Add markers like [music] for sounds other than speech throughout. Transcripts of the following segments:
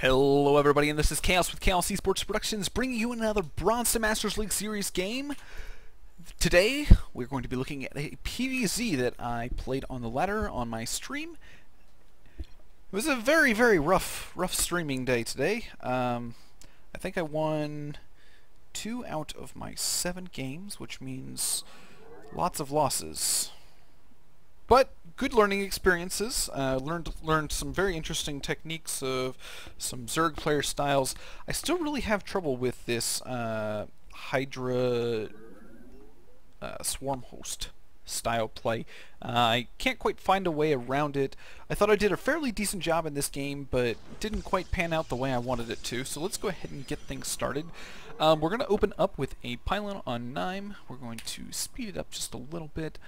Hello everybody, and this is Chaos with Chaos Esports Productions, bringing you another Bronze Masters League Series game. Today, we're going to be looking at a PVZ that I played on the ladder on my stream. It was a very, very rough, rough streaming day today. Um, I think I won two out of my seven games, which means lots of losses. But good learning experiences. Uh, learned learned some very interesting techniques of some Zerg player styles. I still really have trouble with this uh, Hydra uh, Swarm Host style play. Uh, I can't quite find a way around it. I thought I did a fairly decent job in this game, but didn't quite pan out the way I wanted it to. So let's go ahead and get things started. Um, we're going to open up with a pylon on Nime. We're going to speed it up just a little bit.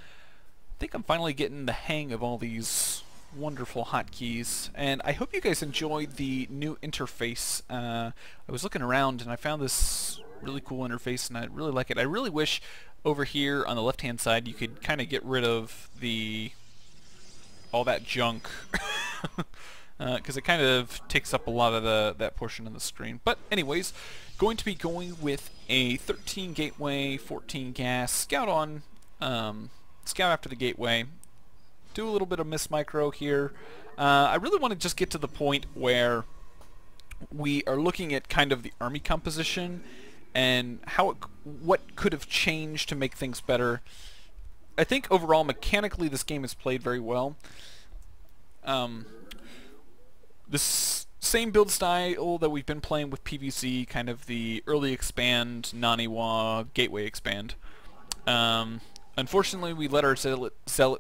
I think I'm finally getting the hang of all these wonderful hotkeys, and I hope you guys enjoyed the new interface. Uh, I was looking around and I found this really cool interface, and I really like it. I really wish over here on the left-hand side you could kind of get rid of the all that junk, because [laughs] uh, it kind of takes up a lot of the that portion of the screen. But anyways, going to be going with a 13 gateway, 14 gas, scout on. Um, scout after the gateway, do a little bit of miss micro here. Uh, I really want to just get to the point where we are looking at kind of the army composition and how it, what could have changed to make things better. I think overall mechanically this game is played very well. Um, this same build style that we've been playing with PVZ, kind of the early expand, Naniwa, gateway expand. Um, Unfortunately, we let our zealot,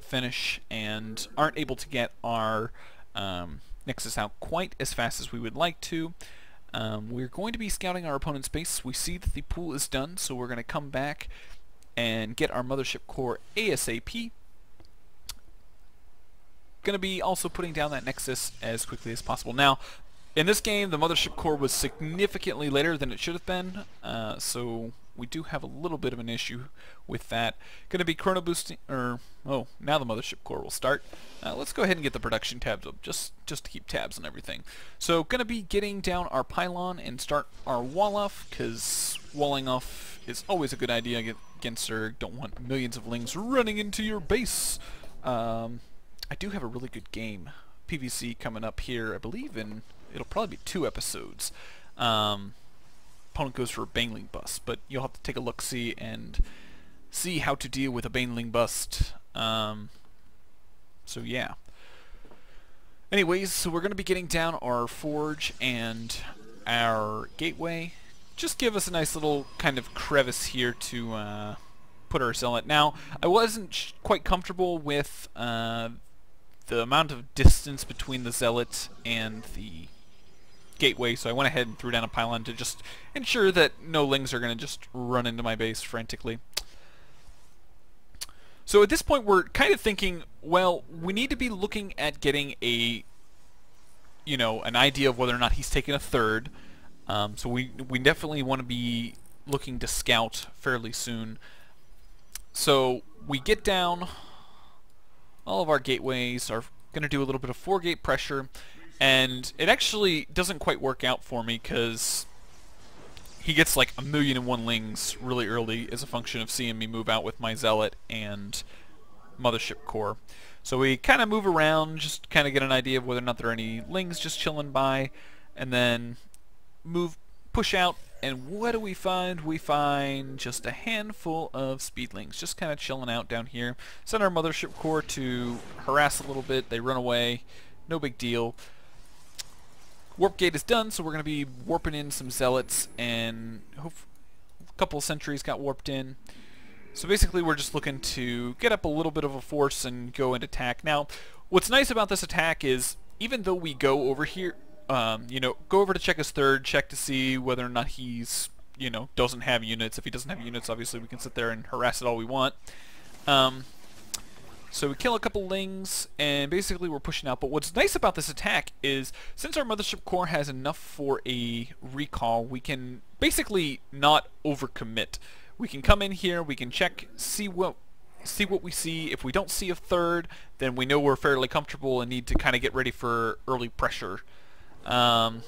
finish and aren't able to get our um, Nexus out quite as fast as we would like to. Um, we're going to be scouting our opponent's base. We see that the pool is done, so we're going to come back and get our mothership core ASAP. Going to be also putting down that Nexus as quickly as possible. Now, in this game, the mothership core was significantly later than it should have been, uh, so we do have a little bit of an issue with that. Going to be chrono boosting, or, oh, now the mothership core will start. Uh, let's go ahead and get the production tabs up, just, just to keep tabs on everything. So, going to be getting down our pylon and start our wall off, because walling off is always a good idea against Zerg. Don't want millions of lings running into your base. Um, I do have a really good game. PVZ, coming up here, I believe in, it'll probably be two episodes. Um, opponent goes for a Baneling bust, but you'll have to take a look-see and see how to deal with a Baneling bust. Um, so yeah. Anyways, so we're going to be getting down our forge and our gateway. Just give us a nice little kind of crevice here to uh, put our zealot. Now, I wasn't quite comfortable with uh, the amount of distance between the zealot and the gateway, so I went ahead and threw down a pylon to just ensure that no lings are going to just run into my base frantically. So at this point we're kind of thinking, well, we need to be looking at getting a, you know, an idea of whether or not he's taken a third. Um, so we, we definitely want to be looking to scout fairly soon. So we get down, all of our gateways are going to do a little bit of four gate pressure and it actually doesn't quite work out for me because he gets like a million and one lings really early as a function of seeing me move out with my zealot and mothership core. So we kind of move around, just kind of get an idea of whether or not there are any lings just chilling by, and then move, push out, and what do we find? We find just a handful of speedlings, just kind of chilling out down here. Send our mothership core to harass a little bit, they run away, no big deal. Warp gate is done, so we're going to be warping in some zealots, and a couple sentries got warped in. So basically we're just looking to get up a little bit of a force and go and attack. Now, what's nice about this attack is, even though we go over here, um, you know, go over to check his third, check to see whether or not he's, you know, doesn't have units. If he doesn't have units, obviously we can sit there and harass it all we want. Um, so we kill a couple lings, and basically we're pushing out. But what's nice about this attack is, since our mothership core has enough for a recall, we can basically not overcommit. We can come in here, we can check, see what see what we see. If we don't see a third, then we know we're fairly comfortable and need to kind of get ready for early pressure. Um,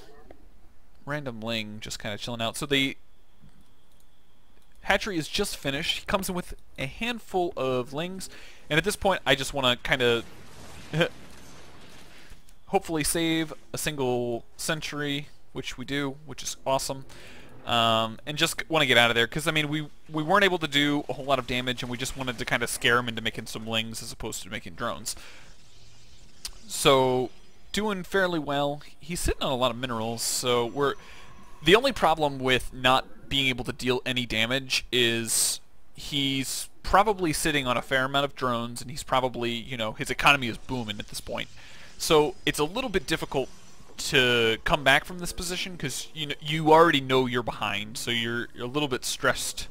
random Ling just kind of chilling out. So the hatchery is just finished. He comes in with a handful of Lings, and at this point I just want to kind of [laughs] hopefully save a single sentry, which we do, which is awesome. Um, and just want to get out of there because I mean we we weren't able to do a whole lot of damage and we just wanted to kind of scare him into making some lings as opposed to making drones. So doing fairly well. He's sitting on a lot of minerals, so we're the only problem with not being able to deal any damage is he's probably sitting on a fair amount of drones and he's probably you know his economy is booming at this point. So it's a little bit difficult to come back from this position because you know you already know you're behind, so you're, you're a little bit stressed.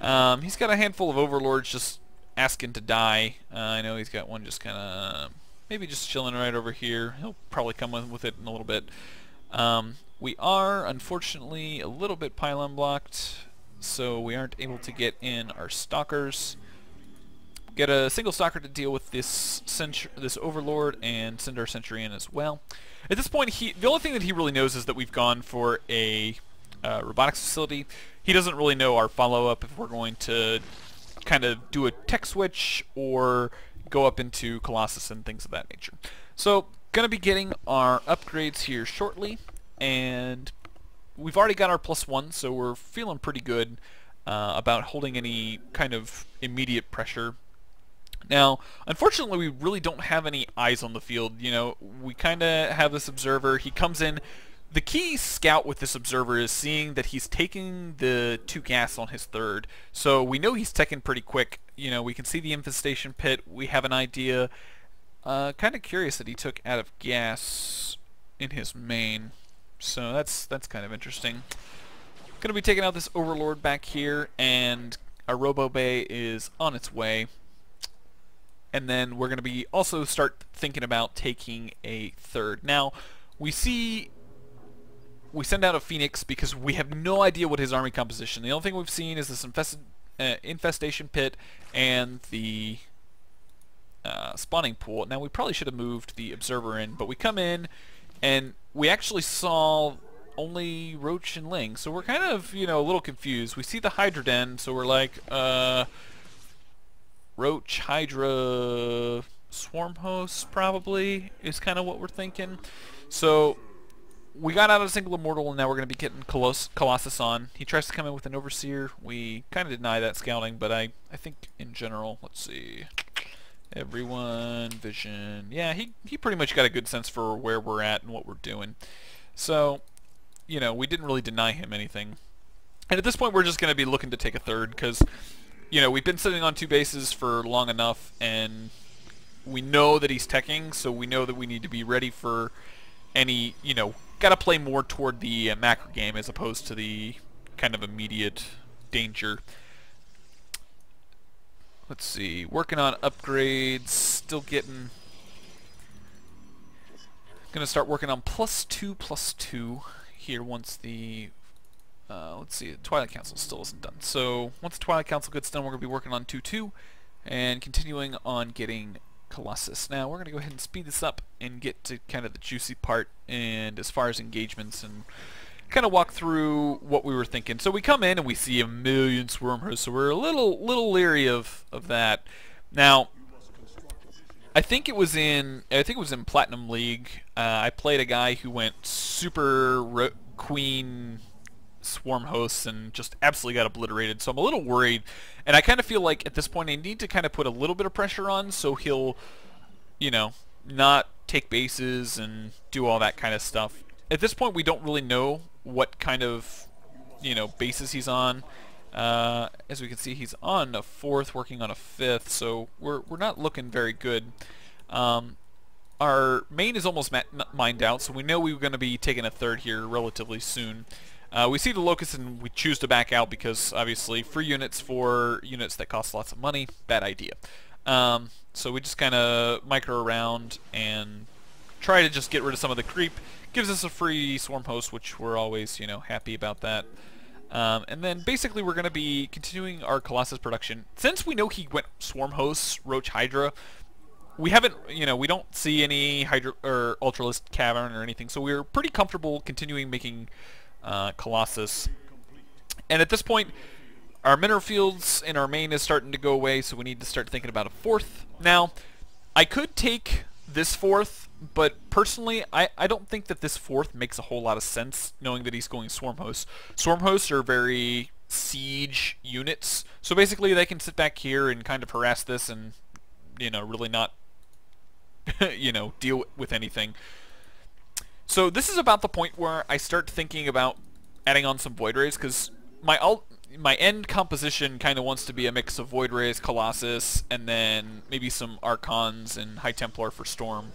Um, he's got a handful of overlords just asking to die. Uh, I know he's got one just kind of maybe just chilling right over here. He'll probably come with, with it in a little bit. Um, we are unfortunately a little bit pylon blocked, so we aren't able to get in our stalkers get a single stalker to deal with this this overlord and send our sentry in as well. At this point, he the only thing that he really knows is that we've gone for a uh, robotics facility. He doesn't really know our follow-up if we're going to kind of do a tech switch or go up into Colossus and things of that nature. So, going to be getting our upgrades here shortly, and we've already got our plus one, so we're feeling pretty good uh, about holding any kind of immediate pressure now, unfortunately, we really don't have any eyes on the field. You know, we kind of have this observer. He comes in. The key scout with this observer is seeing that he's taking the two gas on his third. So we know he's taking pretty quick. You know, we can see the infestation pit. We have an idea. Uh, kind of curious that he took out of gas in his main. So that's that's kind of interesting. Gonna be taking out this overlord back here, and our robo bay is on its way and then we're going to be also start thinking about taking a third. Now, we see we send out a Phoenix because we have no idea what his army composition. The only thing we've seen is this infested, uh, infestation pit and the uh, spawning pool. Now, we probably should have moved the observer in, but we come in and we actually saw only Roach and Ling, so we're kind of, you know, a little confused. We see the Hydra Den, so we're like, uh, Roach, Hydra, Swarm Host probably is kind of what we're thinking. So we got out of a single immortal and now we're going to be getting Coloss Colossus on. He tries to come in with an Overseer. We kind of deny that scouting, but I, I think in general, let's see. Everyone, Vision. Yeah, he, he pretty much got a good sense for where we're at and what we're doing. So, you know, we didn't really deny him anything. And at this point, we're just going to be looking to take a third because you know, we've been sitting on two bases for long enough, and we know that he's teching, so we know that we need to be ready for any, you know, got to play more toward the uh, macro game as opposed to the kind of immediate danger. Let's see, working on upgrades, still getting... Gonna start working on plus two, plus two here once the uh, let's see, Twilight Council still isn't done. So once the Twilight Council gets done, we're going to be working on 2-2 and continuing on getting Colossus. Now we're going to go ahead and speed this up and get to kind of the juicy part and as far as engagements and kind of walk through what we were thinking. So we come in and we see a million Swarmers, so we're a little little leery of, of that. Now, I think it was in I think it was in Platinum League. Uh, I played a guy who went super queen swarm hosts and just absolutely got obliterated. So I'm a little worried, and I kind of feel like at this point I need to kind of put a little bit of pressure on so he'll, you know, not take bases and do all that kind of stuff. At this point, we don't really know what kind of, you know, bases he's on. Uh, as we can see, he's on a fourth, working on a fifth, so we're we're not looking very good. Um, our main is almost mined out, so we know we we're going to be taking a third here relatively soon. Uh, we see the Locust and we choose to back out because obviously free units for units that cost lots of money, bad idea. Um, so we just kind of micro around and try to just get rid of some of the creep. Gives us a free swarm host, which we're always, you know, happy about that. Um, and then basically we're going to be continuing our Colossus production. Since we know he went swarm hosts, Roach Hydra, we haven't, you know, we don't see any Hydra or Ultralisk Cavern or anything, so we're pretty comfortable continuing making uh, Colossus. And at this point, our mineral fields in our main is starting to go away, so we need to start thinking about a fourth. Now, I could take this fourth, but personally, I, I don't think that this fourth makes a whole lot of sense, knowing that he's going Swarm Hosts. Swarm Hosts are very siege units, so basically they can sit back here and kind of harass this and, you know, really not, [laughs] you know, deal with anything. So this is about the point where I start thinking about adding on some Void Rays, because my my end composition kind of wants to be a mix of Void Rays, Colossus, and then maybe some Archons and High Templar for Storm.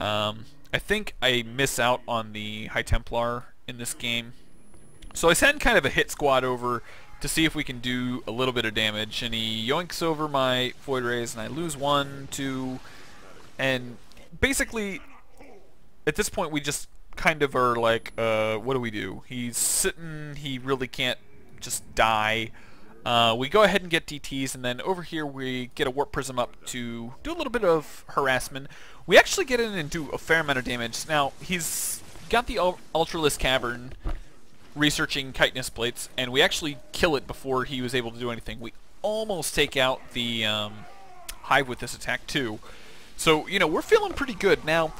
Um, I think I miss out on the High Templar in this game. So I send kind of a hit squad over to see if we can do a little bit of damage, and he yoinks over my Void Rays, and I lose one, two, and basically, at this point we just kind of are like, uh, what do we do? He's sitting, he really can't just die. Uh, we go ahead and get DTs, and then over here we get a Warp Prism up to do a little bit of harassment. We actually get in and do a fair amount of damage. Now, he's got the Ultralisk Cavern researching chitinous plates, and we actually kill it before he was able to do anything. We almost take out the um, Hive with this attack, too. So, you know, we're feeling pretty good. Now,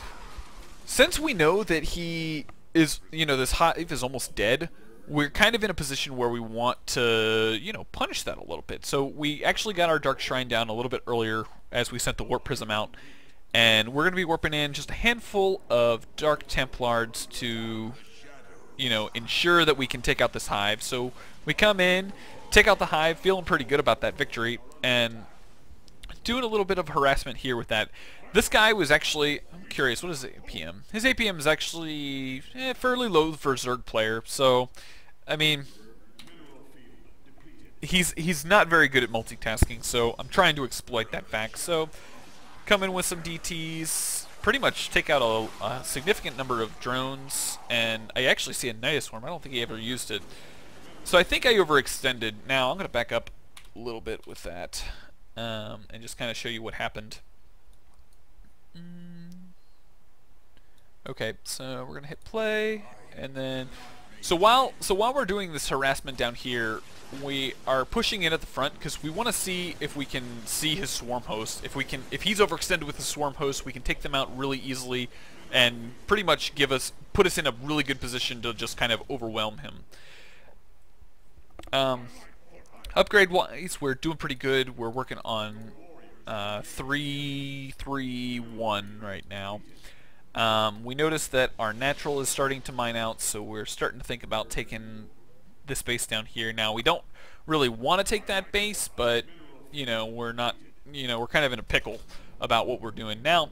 since we know that he is, you know, this Hive is almost dead, we're kind of in a position where we want to, you know, punish that a little bit. So we actually got our Dark Shrine down a little bit earlier as we sent the Warp Prism out. And we're going to be warping in just a handful of Dark Templars to, you know, ensure that we can take out this Hive. So we come in, take out the Hive, feeling pretty good about that victory, and doing a little bit of harassment here with that. This guy was actually, I'm curious, what is his APM? His APM is actually eh, fairly low for a Zerg player, so I mean, he's he's not very good at multitasking, so I'm trying to exploit that fact. So, come in with some DTs, pretty much take out a, a significant number of drones, and I actually see a Nydus Swarm. I don't think he ever used it. So I think I overextended. Now, I'm going to back up a little bit with that, um, and just kind of show you what happened. Okay, so we're going to hit play, and then so while so while we're doing this harassment down here, we are pushing in at the front because we want to see if we can see his swarm host. If we can, if he's overextended with his swarm host, we can take them out really easily, and pretty much give us put us in a really good position to just kind of overwhelm him. Um, upgrade wise, we're doing pretty good. We're working on uh, three, three, one right now. Um, we notice that our natural is starting to mine out, so we're starting to think about taking this base down here. Now, we don't really want to take that base, but, you know, we're not, you know, we're kind of in a pickle about what we're doing. Now,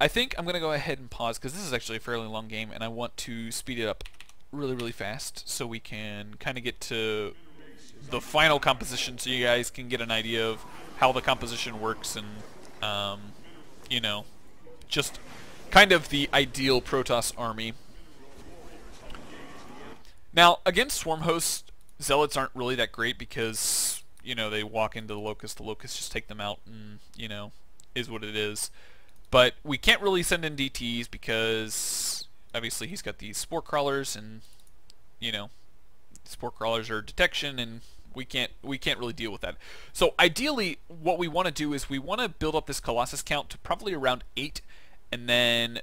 I think I'm going to go ahead and pause, because this is actually a fairly long game, and I want to speed it up really, really fast, so we can kind of get to the final composition, so you guys can get an idea of how the composition works, and, um, you know, just kind of the ideal Protoss army. Now, against Swarm Host, Zealots aren't really that great because, you know, they walk into the Locust, the Locust just take them out and, you know, is what it is. But we can't really send in DTs because, obviously, he's got these Spore Crawlers and, you know, Spore Crawlers are detection and we can't we can't really deal with that. So ideally, what we want to do is we want to build up this Colossus count to probably around 8 and then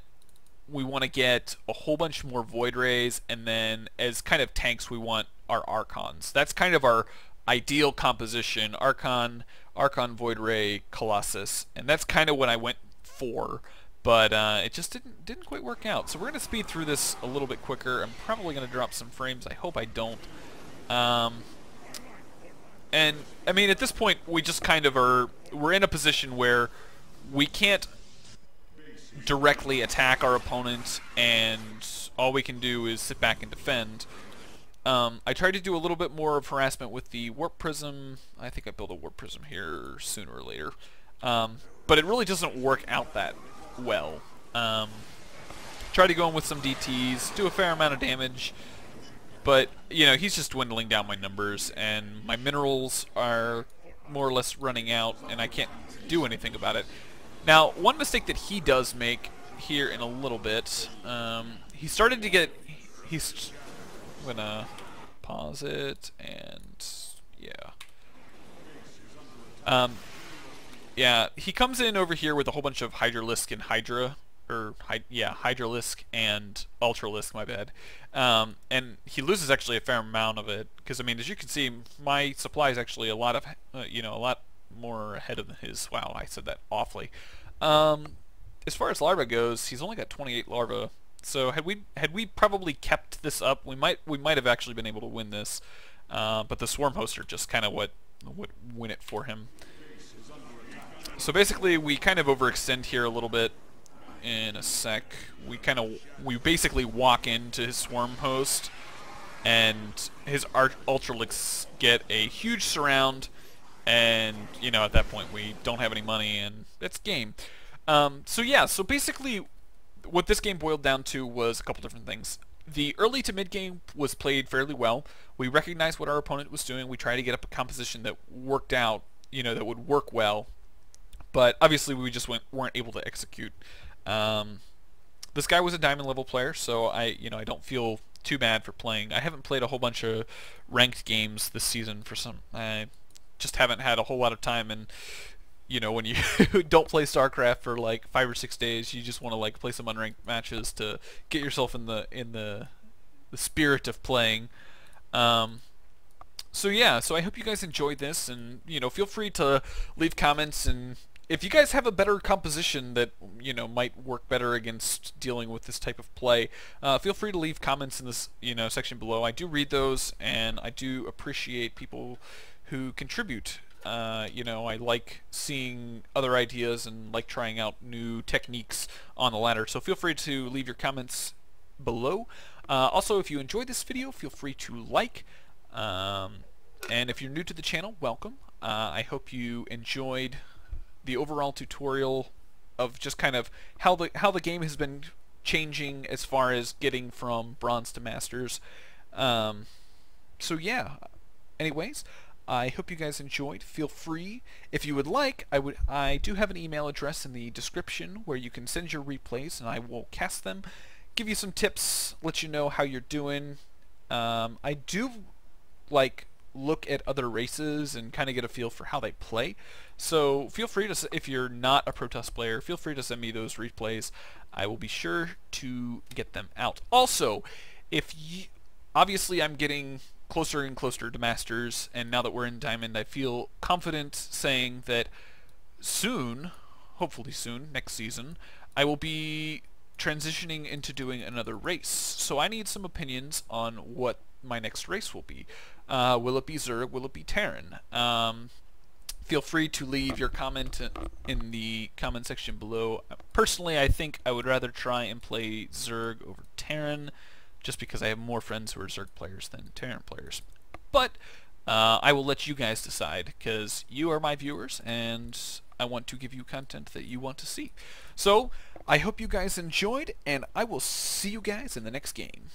we want to get a whole bunch more Void Rays, and then as kind of tanks, we want our Archons. That's kind of our ideal composition, Archon, Archon, Void Ray, Colossus, and that's kind of what I went for, but uh, it just didn't didn't quite work out. So we're going to speed through this a little bit quicker. I'm probably going to drop some frames. I hope I don't. Um, and, I mean, at this point, we just kind of are, we're in a position where we can't directly attack our opponent, and all we can do is sit back and defend. Um, I tried to do a little bit more of harassment with the Warp Prism. I think I built a Warp Prism here sooner or later. Um, but it really doesn't work out that well. Um, try to go in with some DTs, do a fair amount of damage, but, you know, he's just dwindling down my numbers, and my minerals are more or less running out, and I can't do anything about it. Now, one mistake that he does make here in a little bit, um, he started to get he's I'm gonna pause it and yeah. Um, yeah, he comes in over here with a whole bunch of Hydralisk and Hydra, or yeah, Hydralisk and Ultralisk, my bad. Um, and he loses actually a fair amount of it because I mean, as you can see, my supply is actually a lot of uh, you know a lot more ahead of his. Wow, I said that awfully. Um, as far as larva goes, he's only got 28 larva. So had we had we probably kept this up, we might we might have actually been able to win this. Uh, but the swarm hosts are just kind of what would win it for him. So basically, we kind of overextend here a little bit in a sec. We kind of, we basically walk into his swarm host, and his Ultralisk get a huge surround, and, you know, at that point we don't have any money, and it's game. Um, so yeah, so basically what this game boiled down to was a couple different things. The early to mid game was played fairly well. We recognized what our opponent was doing. We tried to get up a composition that worked out, you know, that would work well. But obviously we just went, weren't able to execute. Um, this guy was a diamond level player, so I, you know, I don't feel too bad for playing. I haven't played a whole bunch of ranked games this season for some. I just haven't had a whole lot of time, and you know, when you [laughs] don't play StarCraft for like five or six days, you just want to like play some unranked matches to get yourself in the in the the spirit of playing. Um, so yeah, so I hope you guys enjoyed this, and you know, feel free to leave comments and if you guys have a better composition that you know might work better against dealing with this type of play, uh, feel free to leave comments in this you know section below. I do read those, and I do appreciate people who contribute. Uh, you know, I like seeing other ideas and like trying out new techniques on the ladder. So feel free to leave your comments below. Uh, also, if you enjoyed this video, feel free to like. Um, and if you're new to the channel, welcome. Uh, I hope you enjoyed the overall tutorial of just kind of how the how the game has been changing as far as getting from bronze to masters. Um, so yeah. Anyways, I hope you guys enjoyed. Feel free, if you would like, I would I do have an email address in the description where you can send your replays and I will cast them, give you some tips, let you know how you're doing. Um, I do like look at other races and kind of get a feel for how they play. So feel free to, if you're not a Protoss player, feel free to send me those replays. I will be sure to get them out. Also, if you, obviously I'm getting closer and closer to Masters, and now that we're in Diamond, I feel confident saying that soon, hopefully soon, next season, I will be transitioning into doing another race. So I need some opinions on what my next race will be. Uh, will it be Zerg? Will it be Terran? Um, feel free to leave your comment in the comment section below. Personally, I think I would rather try and play Zerg over Terran, just because I have more friends who are Zerg players than Terran players. But uh, I will let you guys decide, because you are my viewers, and I want to give you content that you want to see. So, I hope you guys enjoyed, and I will see you guys in the next game.